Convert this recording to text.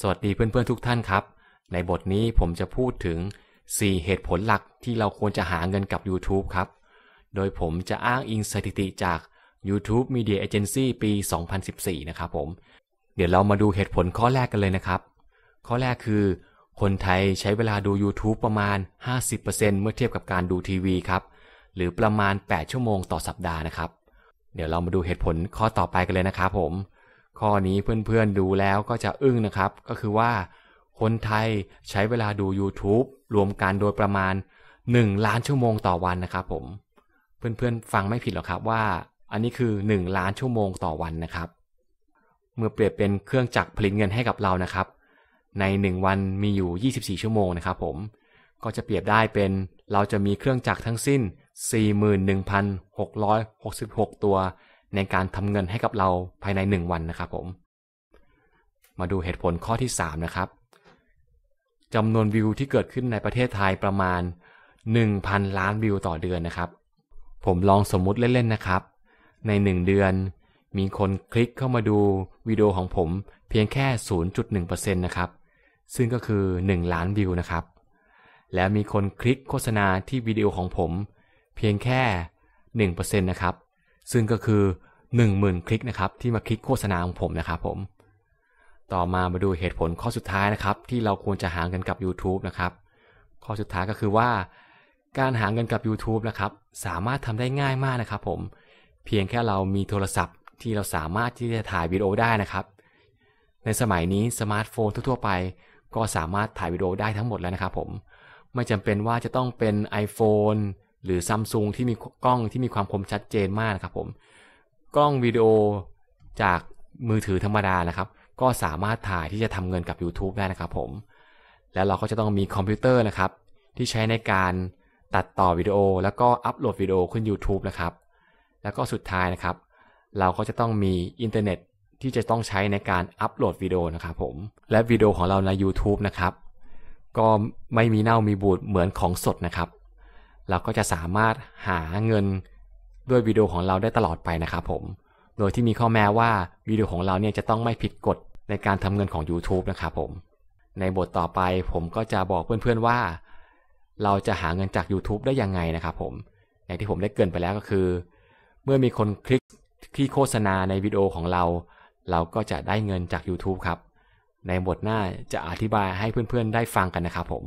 สวัสดีเพื่อนๆทุกท่านครับ ในบทนี้ผมจะพูดถึง 4 เหตุผลหลักที่เราควรจะหาเงินกับ YouTube ครับ โดยผมจะอ้างอิงสถิติจาก YouTube Media Agency ปี 2014 นะครับผม เดี๋ยวเรามาดูเหตุผลข้อแรกกันเลยนะครับ ข้อแรกคือ คนไทยใช้เวลาดู YouTube ประมาณ 50%เมื่อเทียบกับการดูทีวีครับ หรือประมาณ 8 ชั่วโมงต่อสัปดาห์นะครับ เดี๋ยวเรามาดูเหตุผลข้อต่อไปกันเลยนะครับผม ข้อนี้เพื่อนๆดูแล้วก็จะอึ้งนะครับ ก็คือว่า คนไทยใช้เวลาดู YouTube รวมกันโดยประมาณ 1 ล้านชั่วโมงต่อวันนะครับผม เพื่อนๆฟังไม่ผิดหรอกครับว่า อันนี้คือ 1 ล้านชั่วโมงต่อวันนะครับ เมื่อเปรียบเป็นเครื่องจักรผลิตเงินให้กับเรานะครับ ใน 1 วันมีอยู่ 24 ชั่วโมงนะครับผม ก็จะเปรียบได้เป็นเราจะมีเครื่องจักรทั้งสิ้น 41,666 ตัว ในการทำเงินให้กับเราภายใน 1 วันนะครับผม มาดูเหตุผลข้อที่ 3 นะครับจำนวนวิวที่เกิดขึ้นในประเทศไทยประมาณ 1,000 ล้านวิวต่อเดือนนะครับ ผมลองสมมุติเล่นๆนะครับ ใน 1 เดือน มีคนคลิกเข้ามาดูวิดีโอของผมเพียงแค่ 0.1%นะครับ ซึ่งก็คือ 1 ล้านวิวนะครับ แล้วมีคนคลิกโฆษณาที่วิดีโอของผม เพียงแค่ 1%นะครับ ซึ่งก็คือ 10,000 คลิกนะครับที่มาคลิกโฆษณาของผมนะครับผม ต่อมามาดูเหตุผลข้อสุดท้ายนะครับ ที่เราควรจะหาเงินกับ YouTube นะครับ ข้อสุดท้ายก็คือว่า การหาเงินกับ YouTube นะครับสามารถทำได้ง่ายมากนะครับ ผม เพียงแค่เรามีโทรศัพท์ที่เราสามารถที่จะถ่ายวิดีโอได้นะครับ ในสมัยนี้สมาร์ทโฟนทั่วๆไป ก็สามารถถ่ายวิดีโอได้ทั้งหมดแล้วนะครับผม ไม่จำเป็นว่าจะต้องเป็น iPhone หรือ Samsung ที่มีกล้องที่มีความคมชัดเจนมากนะครับผม กล้องวิดีโอจากมือถือธรรมดานะครับ ก็สามารถถ่ายที่จะทำเงินกับ YouTube ได้นะครับผม แล้วเราก็จะต้องมีคอมพิวเตอร์นะครับ ที่ใช้ในการตัดต่อวิดีโอ แล้วก็อัปโหลดวิดีโอขึ้น YouTube นะครับ แล้วก็สุดท้ายนะครับ เราก็จะต้องมีอินเทอร์เน็ตที่จะต้องใช้ในการอัปโหลดวิดีโอนะครับผม และวิดีโอของเราใน YouTube นะครับ ก็ไม่มีเน่ามีบูดเหมือนของสดนะครับ เราก็จะสามารถหาเงินด้วยวิดีโอของเราได้ตลอดไปนะครับผม โดยที่มีข้อแม้ว่าวิดีโอของเราเนี่ยจะต้องไม่ผิดกฎในการทำเงินของ YouTube นะครับผม ในบทต่อไปผมก็จะบอกเพื่อนๆว่า เราจะหาเงินจาก YouTube ได้ยังไงนะครับผม อย่างที่ผมได้เกริ่นไปแล้วก็คือ เมื่อมีคนคลิกที่โฆษณาในวิดีโอของเรา เราก็จะได้เงินจาก YouTube ครับ ในบทหน้าจะอธิบายให้เพื่อนๆได้ฟังกันนะครับผม